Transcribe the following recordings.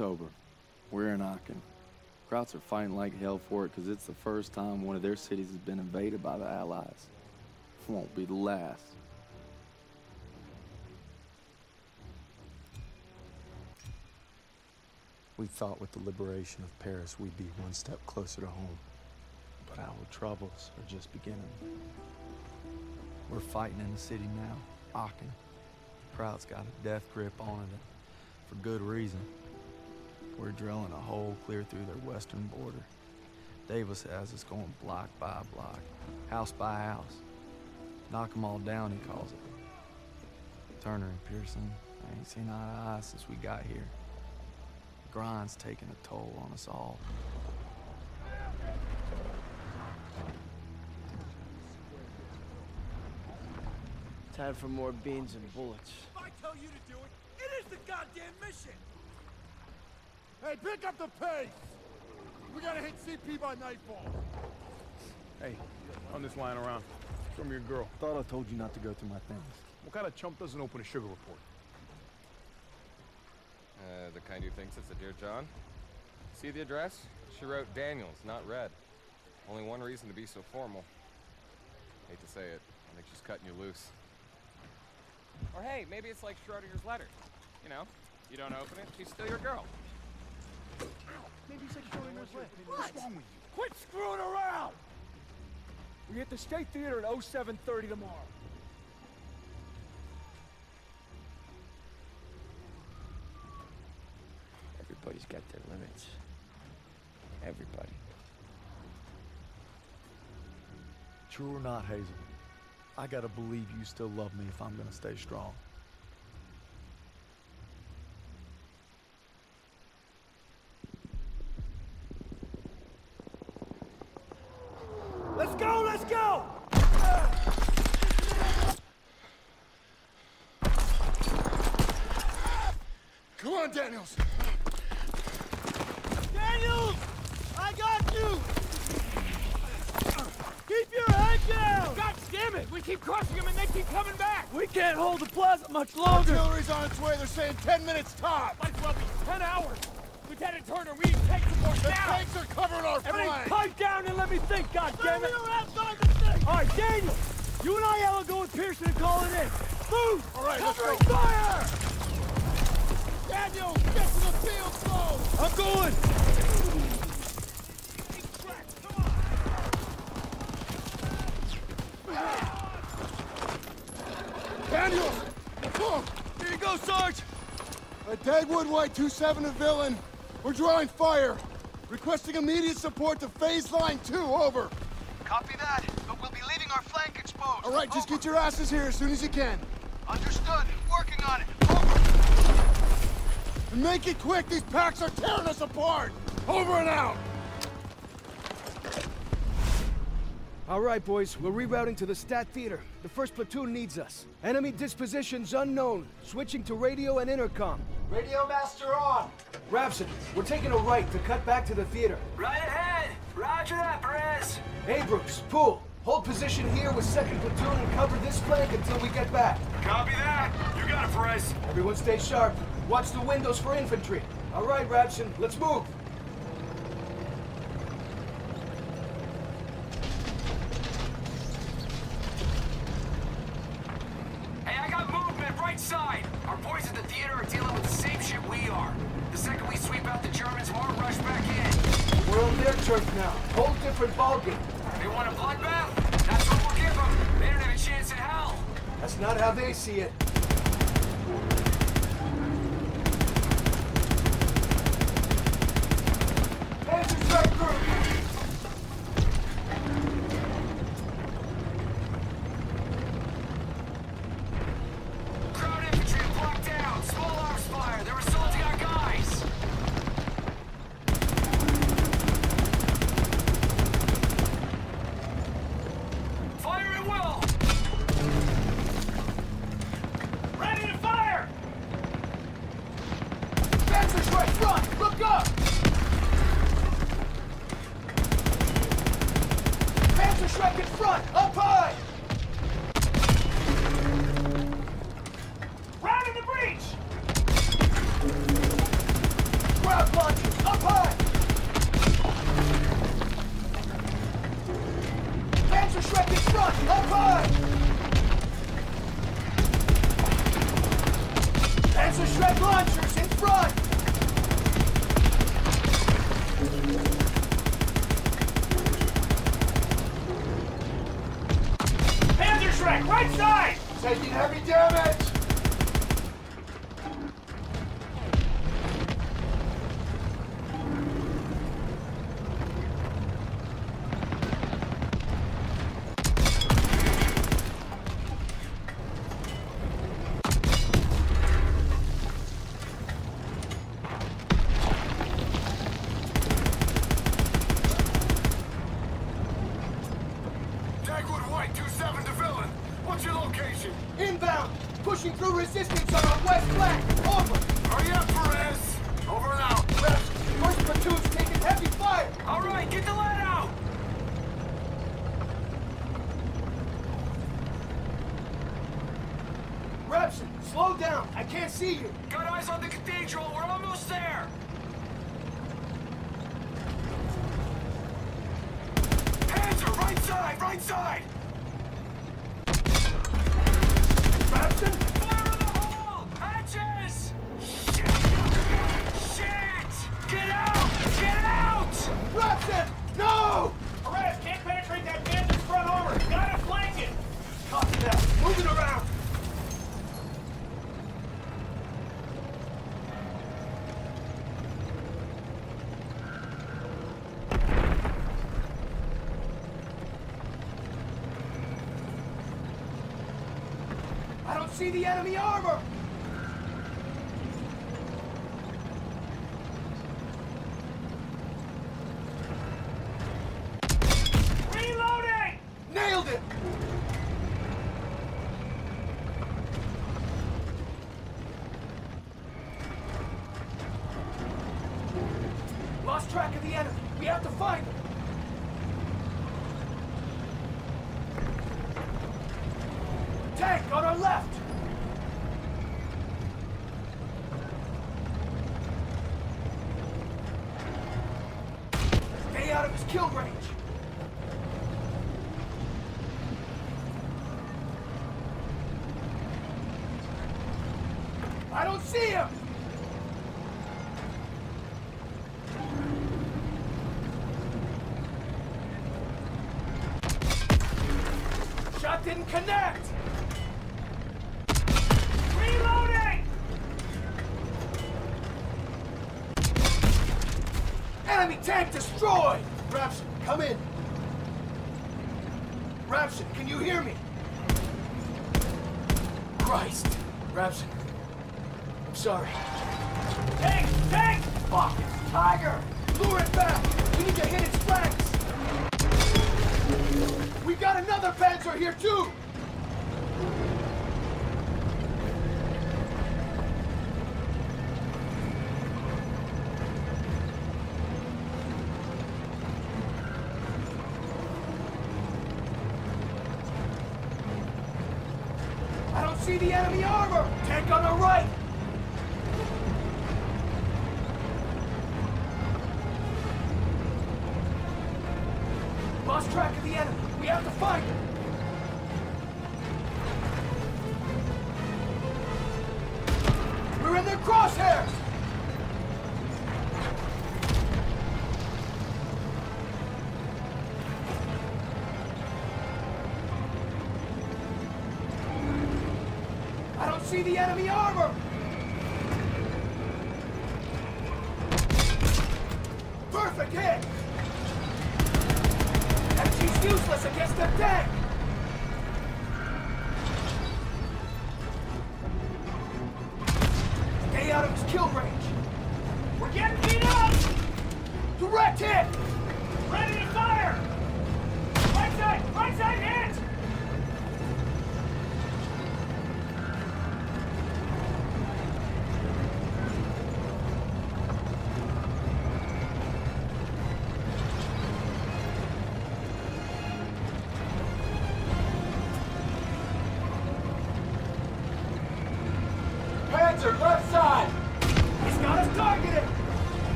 October. We're in Aachen. Krauts are fighting like hell for it because it's the first time one of their cities has been invaded by the Allies. It Won't be the last. We thought with the liberation of Paris we'd be one step closer to home. But our troubles are just beginning. We're fighting in the city now, Aachen. Kraut's got a death grip on it, for good reason. We're drilling a hole clear through their western border. Davis has us going block by block, house by house. Knock 'em all down, he calls it. Turner and Pierson, I ain't seen eye to eye since we got here. The grind's taking a toll on us all. Time for more beans and bullets. If I tell you to do it, it is the goddamn mission! Hey, pick up the pace! We gotta hit CP by nightfall. Hey, run this line around. Show me your girl. Thought I told you not to go through my things. What kind of chump doesn't open a sugar report? Uh, the kind who thinks it's a Dear John? See the address? She wrote Daniels, not Red. Only one reason to be so formal. Hate to say it, I think she's cutting you loose. Or hey, maybe it's like Schrodinger's letter. You know, you don't open it, she's still your girl. Maybe it's like Schrodinger's letter. What's wrong with you? Quit screwing around! We hit the State Theater at 0730 tomorrow. Everybody's got their limits. Everybody. True or not, Hazel, I gotta believe you still love me if I'm gonna stay strong. Let's go, let's go! Come on, Daniels! Daniels! I got you! Keep your head down! God damn it! We keep crushing them and they keep coming back! We can't hold the plaza much Artillery's on its way. They're saying 10 minutes top. Might as well be 10 hours! Lieutenant Turner, we need tank support The now! The tanks are covering our Everybody flank. pipe down and let me think, goddammit! We don't have time to think! Alright, Daniel! You and I will go with Pierson and call it in! Move! All right, let's go. fire! Daniel, get to the field slow! I'm going! Daniels! Come! Here you go, Sarge! A Dagwood White 27 to Villain. We're drawing fire. Requesting immediate support to phase line 2, over. Copy that, but we'll be leaving our flank exposed. All right, just get your asses here as soon as you can. Understood. Working on it. Over. And make it quick, these packs are tearing us apart! Over and out! All right, boys, we're rerouting to the State Theater. The first platoon needs us. Enemy dispositions unknown. Switching to radio and intercom. Radio master on. Rabson, we're taking a right to cut back to the theater. Right ahead. Roger that, Perez. Abrams, Poole, hold position here with second platoon and cover this flank until we get back. Copy that. You got it, Perez. Everyone stay sharp. Watch the windows for infantry. All right, Rabson, let's move. Turf now. Whole different ballgame. They want a bloodbath? That's what we'll give them. They don't have a chance in hell. That's not how they see it. Panzer strike group! eyes on the cathedral. We're almost there. Panzer, right side, right side. Babson? Fire in the hole! Hatches! Shit! Shit! Get out! Get out! Babson! enemy armor! Reloading! Nailed it! Lost track of the enemy. We have to find him. Tank on our left! Connect! enemy armor! Tank on the right!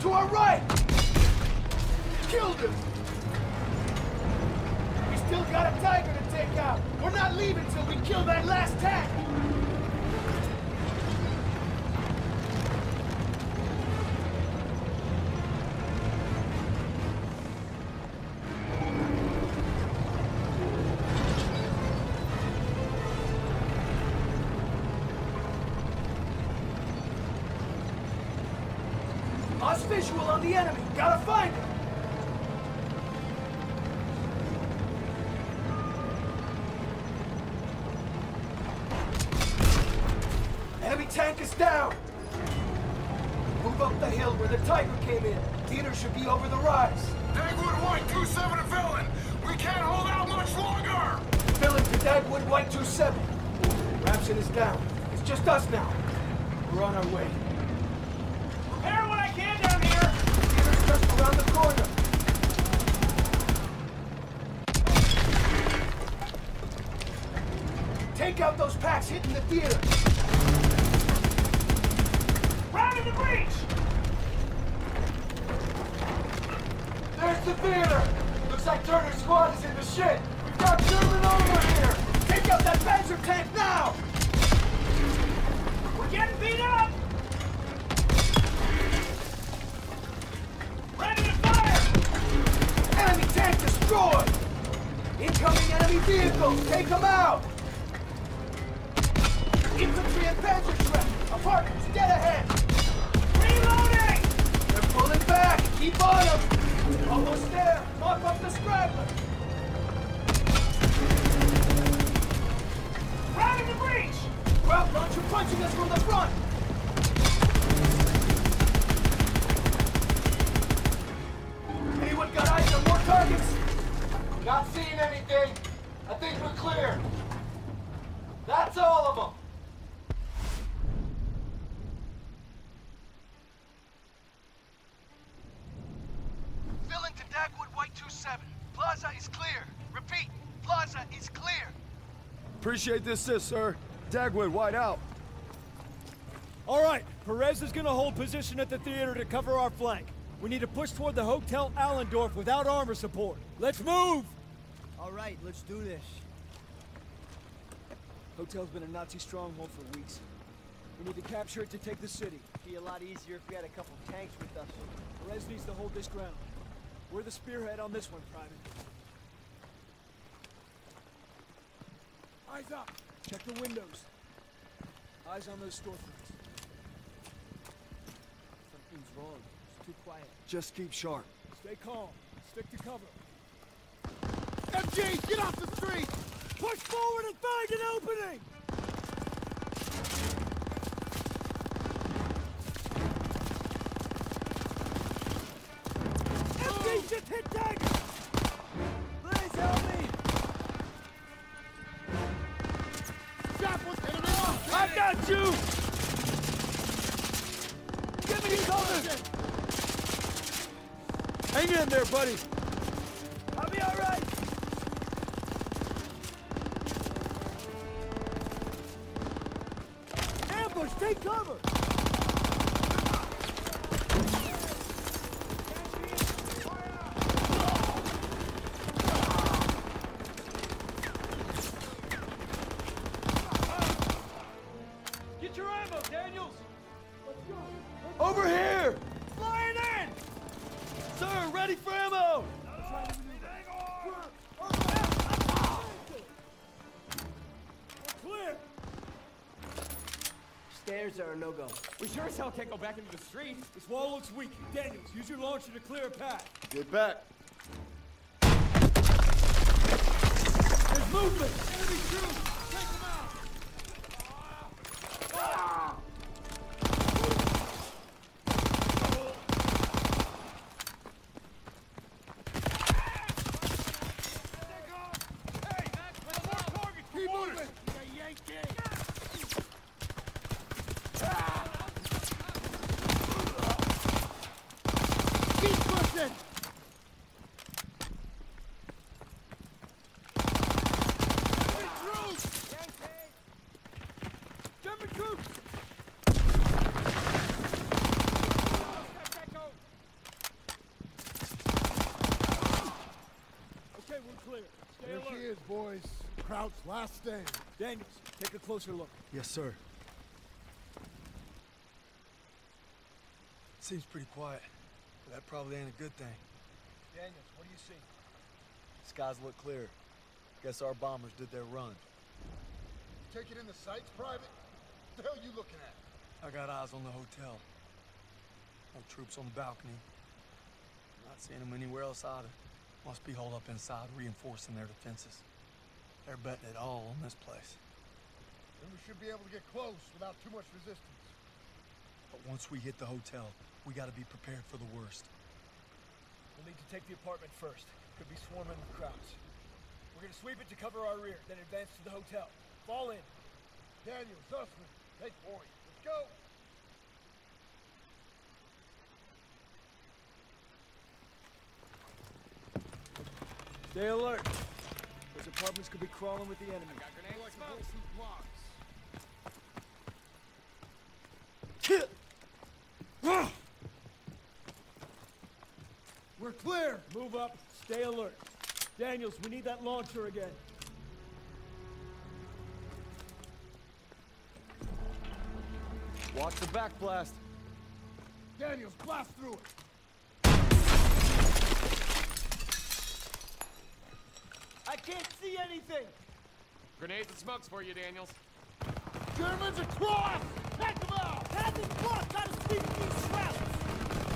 To our right! Killed him! We still got a Tiger to take out. We're not leaving till we kill that last tank! Take out those packs hitting the theater. Round in the breach! There's the theater! Looks like Turner's squad is in the shit! We've got German over here! Take out that Panzer tank now! We're getting beat up! Ready to fire! Enemy tank destroyed! Incoming enemy vehicles! Take them out! Infantry and Panzer trap! Apartments, dead ahead! Reloading! They're pulling back! Keep on them! Almost there! Mop up the! Round in the breach! Route launcher punching us from the front! Anyone got eyes on more targets? Not seeing anything. I think we're clear. That's all of them. Villain to Dagwood White 2-7. Plaza is clear. Repeat, Plaza is clear. Appreciate the assist, sir. Dagwood, wide out. All right, Perez is gonna hold position at the theater to cover our flank. We need to push toward the Hotel Allendorf without armor support. Let's move! All right, let's do this. Hotel's been a Nazi stronghold for weeks. We need to capture it to take the city. It'd Be a lot easier if we had a couple tanks with us. Perez needs to hold this ground. We're the spearhead on this one, Private. Eyes up. Check the windows. Eyes on those storefronts. Something's wrong. It's too quiet. Just keep sharp. Stay calm. Stick to cover. MG, get off the street! Push forward and find an opening! Just hit Tiger! Please help me! I got you! Give me cover! Hang in there, buddy. Can't go back into the street. This wall looks weak. Daniels, use your launcher to clear a path. Get back. There's movement! Enemy troops! Take them out! Keep moving! Keep pushing! Enemy troops! Kraut's last stand. Daniels, take a closer look. Yes, sir. Seems pretty quiet, but that probably ain't a good thing. Daniels, what do you see? Skies look clear. Guess our bombers did their run. Take it in the sights, Private? What the hell you looking at? I got eyes on the hotel. No troops on the balcony. I'm Not seeing them anywhere else either. Must be holed up inside, reinforcing their defenses. They're betting it all on this place. Then we should be able to get close without too much resistance. But once we hit the hotel, we gotta be prepared for the worst. We'll need to take the apartment first. Could be swarming with Krauts. We're gonna sweep it to cover our rear, then advance to the hotel. Fall in. Daniel, Zussman, take point. Let's go! Stay alert. Apartments could be crawling with the enemy. Got grenade Like smokes. Blocks. We're clear. Move up. Stay alert. Daniels, we need that launcher again. Watch the back blast. Daniels, blast through it! Can't see anything. Grenades and smokes for you, Daniels. Germans across! Take them out! Captain Block, gotta sweep these shrouds.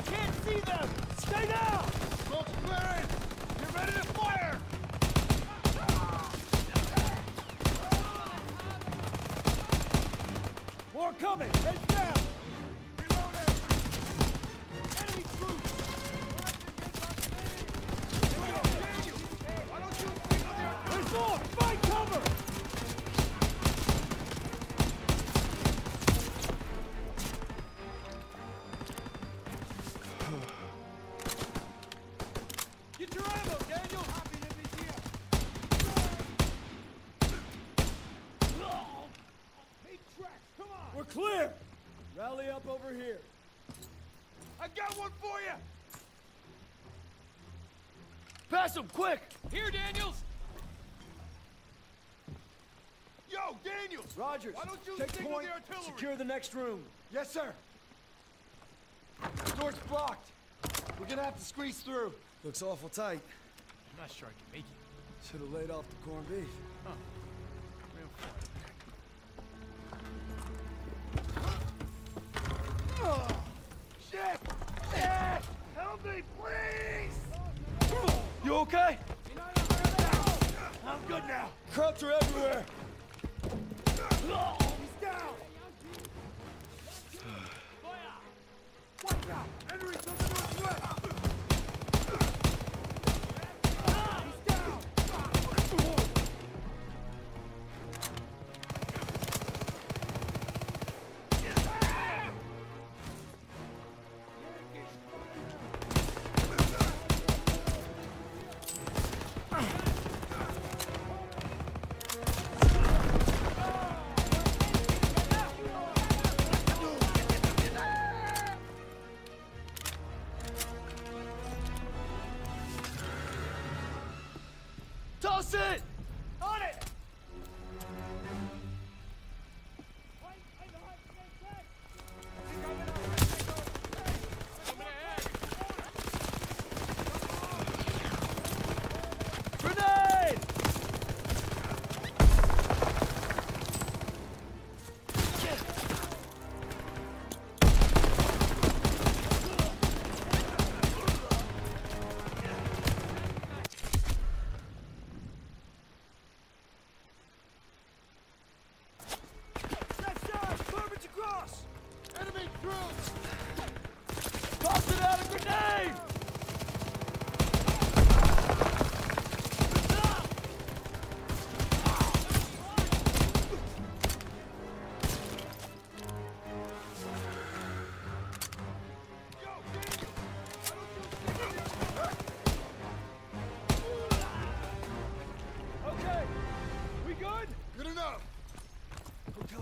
Can't see them. Stay down. Smoke's clearing! Get ready to fire! More coming. Heads quick! Here, Daniels! Yo, Daniels! Rogers, Why don't you take point, the artillery? secure the next room. Yes, sir. The door's blocked. We're gonna have to squeeze through. Looks awful tight. I'm not sure I can make it. Should have laid off the corned beef. Real fun. Shit! Shit! Help me, please! You okay? I'm good now. Krauts are everywhere. He's down! Watch out! Henry's on the northwest! Toss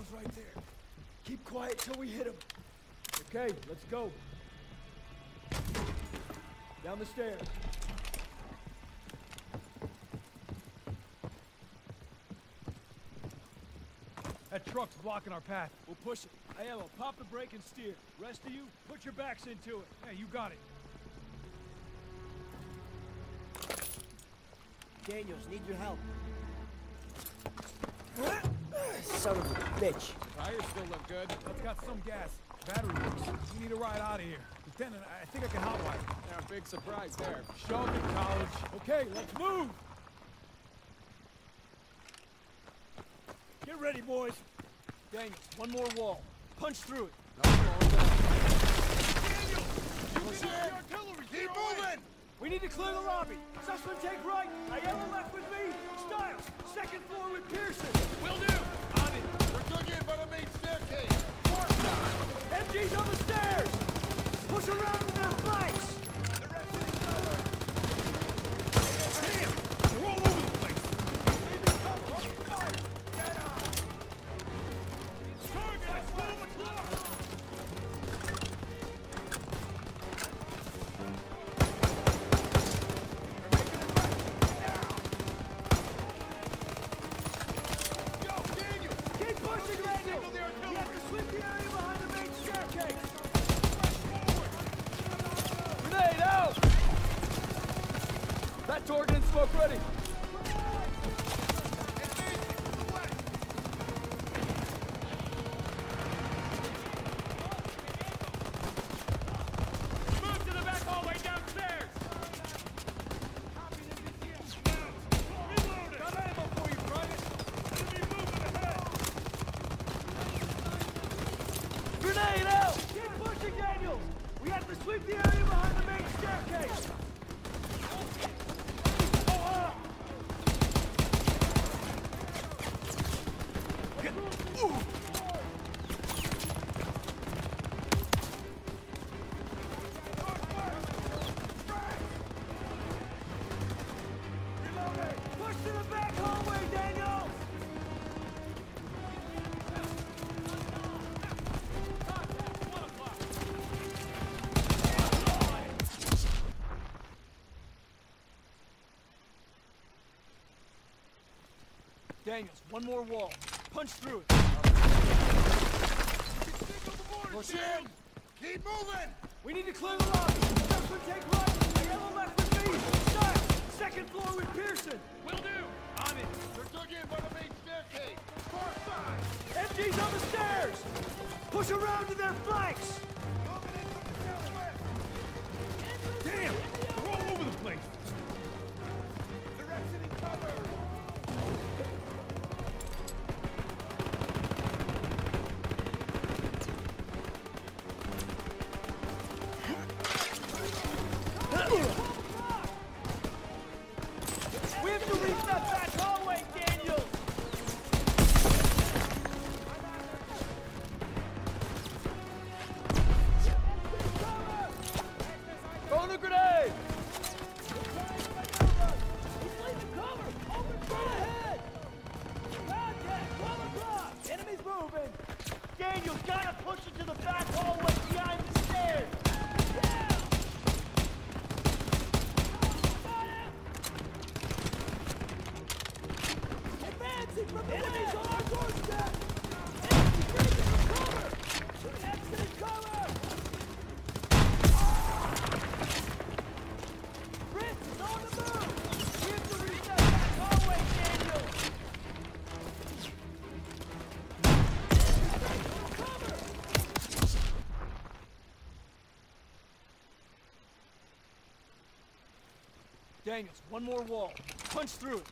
Hotel's right there. Keep quiet till we hit him. Okay, let's go. Down the stairs. That trucks blocking our path. We'll push it. Aiello, pop the brake and steer. Rest of you, put your backs into it. Hey, you got it. Daniels, need your help. Son of a bitch. Tires still look good. Let's got some gas. Battery works. We need a ride out of here. Lieutenant, I think I can hotwire. Yeah, big surprise there. Show me college. Okay, let's move! Get ready, boys. Daniels, one more wall. Punch through it. Daniel! Keep moving! We need to clear the lobby. Zussman, take right. Aiello left with me. Stiles, second floor with Pierson. Will do. On it. We're took in by the main staircase! MG's on the one more wall. Punch through it. Push in! Keep moving! We need to clear the lobby. Zussman, take right. Aiello left with me. Stiles, second floor with Pierson. Will do. On it. We're took in by the main staircase! Far side! MG's on the stairs. Push around to their flanks. Daniels, one more wall. Punch through it.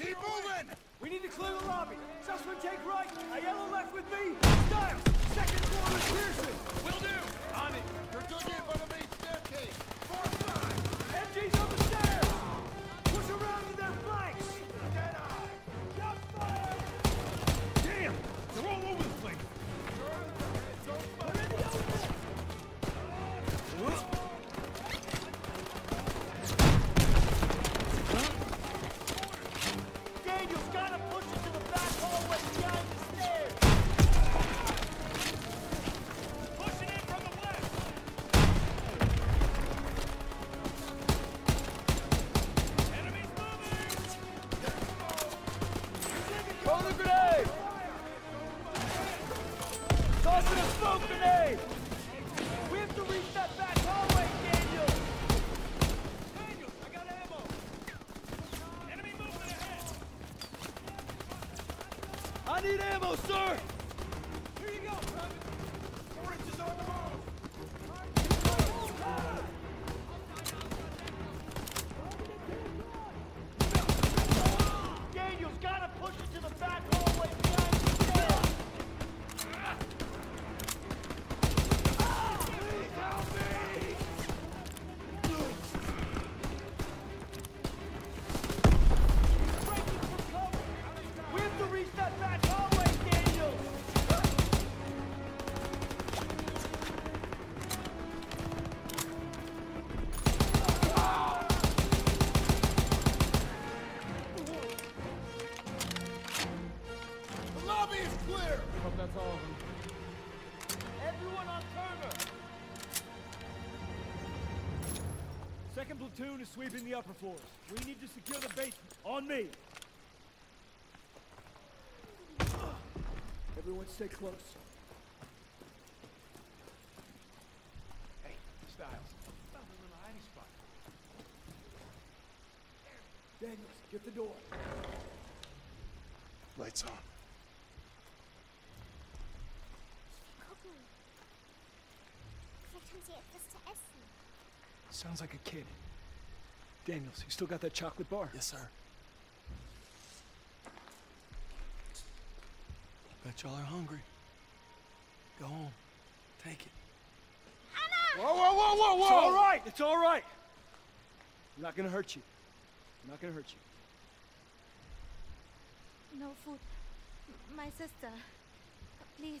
Keep moving! We need to clear the lobby. Zussman, take right. Aiello left with me. Stiles, second floor with Pierson. Will do. On it. They're took in by the main staircase! Far side! MG's on sir! Platoon is sweeping the upper floors. We need to secure the basement. On me! Everyone stay close. Hey, Stiles. Found a little hiding spot. Daniels, get the door. Lights on. Vielleicht haben sie etwas zu essen. Sounds like a kid. Daniels, you still got that chocolate bar? Yes, sir. Bet y'all are hungry. Go home. Take it. Anna! Whoa, whoa, whoa, whoa, It's all right. It's all right. I'm not gonna hurt you. I'm not gonna hurt you. No food. My sister. Please.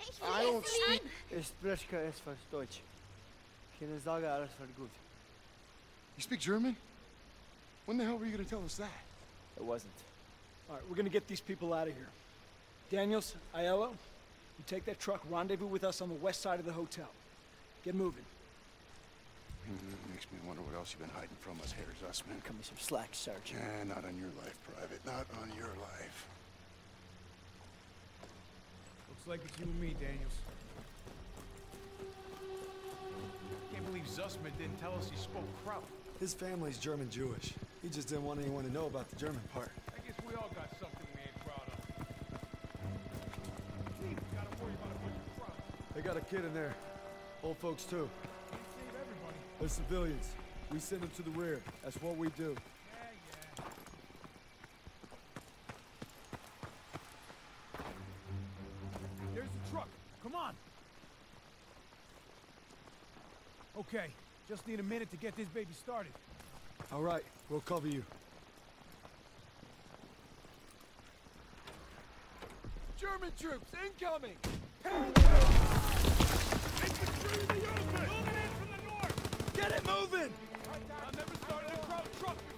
Ich will I don't es nicht speak- Ich spreche kein etwas Deutsch. Keine Sorge, alles wird gut. You speak German? When the hell were you gonna tell us that? It wasn't. All right, we're gonna get these people out of here. Daniels, Aiello, you take that truck, rendezvous with us on the west side of the hotel. Get moving. Mm, makes me wonder what else you've been hiding from us, Harry Zussman. Cut me some slack, Sergeant. Eh, not on your life, Private. Not on your life. Like it's you and me, Daniels. Can't believe Zussman didn't tell us he spoke Kraut. His family's German Jewish. He just didn't want anyone to know about the German part. I guess we all got something we ain't proud of. Gee, we gotta worry about a bunch of. They got a kid in there. Old folks, too. Can't save everybody. They're civilians. We send them to the rear. That's what we do. Okay, just need a minute to get this baby started. All right, we'll cover you. German troops incoming! Moving in from the north! Get it moving! I've never started a Kraut truck before.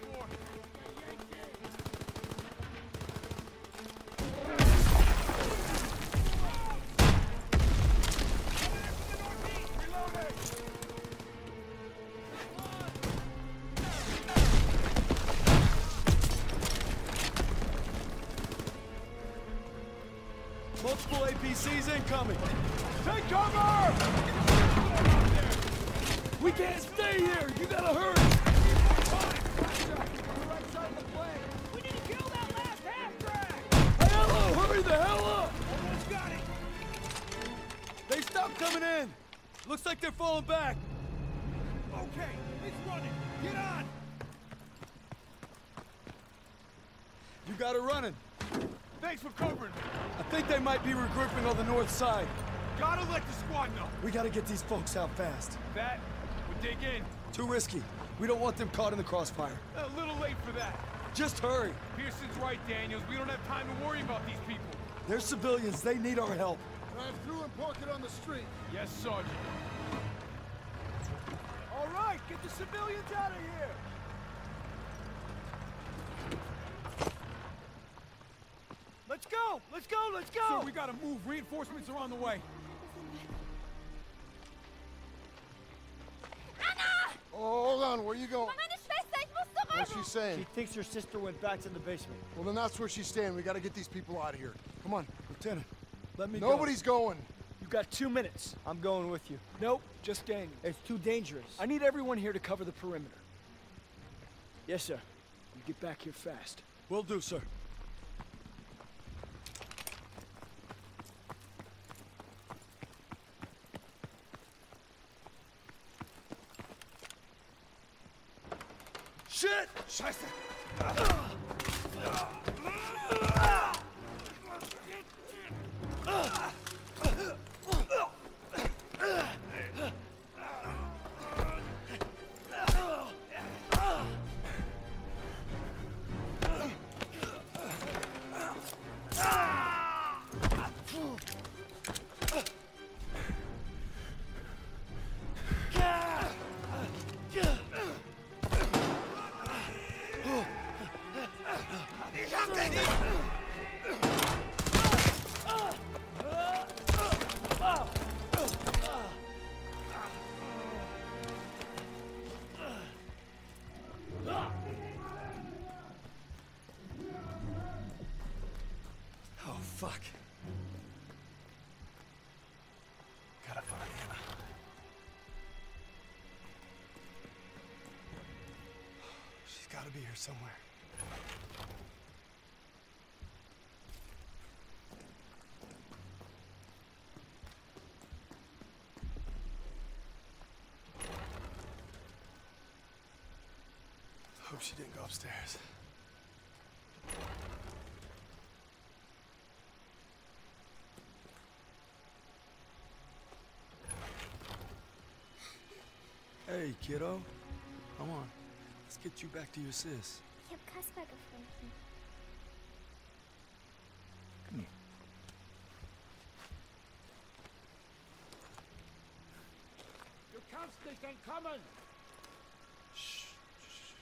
Looks like they're falling back. Okay, it's running. Get on! You got it running. Thanks for covering me. I think they might be regrouping on the north side. Gotta let the squad know. We gotta get these folks out fast. That, we dig in. Too risky. We don't want them caught in the crossfire. A little late for that. Just hurry. Pierson's right, Daniels. We don't have time to worry about these people. They're civilians. They need our help. Drive through and park it on the street. Yes, Sergeant. All right, get the civilians out of here! Let's go! Let's go! Let's go! Sir, we gotta move. Reinforcements are on the way. Oh, hold on. Where are you going? Meine Schwester, ich muss zurück! What's she saying? She thinks her sister went back to the basement. Well, then that's where she's staying. We gotta get these people out of here. Come on. Lieutenant, let me Nobody's going. go. You got two minutes. I'm going with you. Nope, just Daniel. It's too dangerous. I need everyone here to cover the perimeter. Yes, sir. You get back here fast. Will do, sir. Shit! Scheiße! Fuck. Gotta find Anna. She's gotta be here somewhere. Hope she didn't go upstairs. Hey, kiddo. Come on. Let's get you back to your sis. Ich hab Kasper gefunden. Come here. Du kannst nicht entkommen. Shh. shh.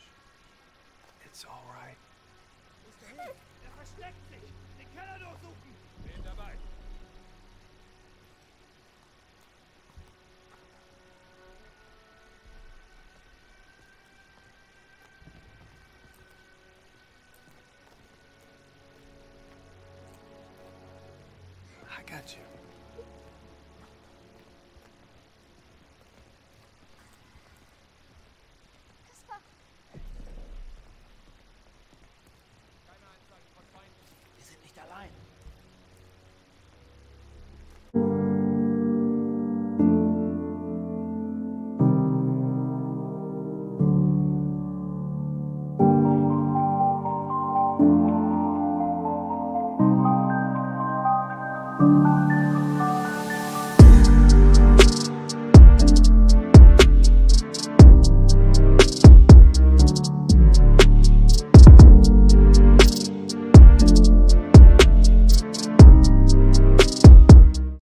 It's all right. Er versteckt sich! Den Keller durchsuchen! Bin dabei. Got you.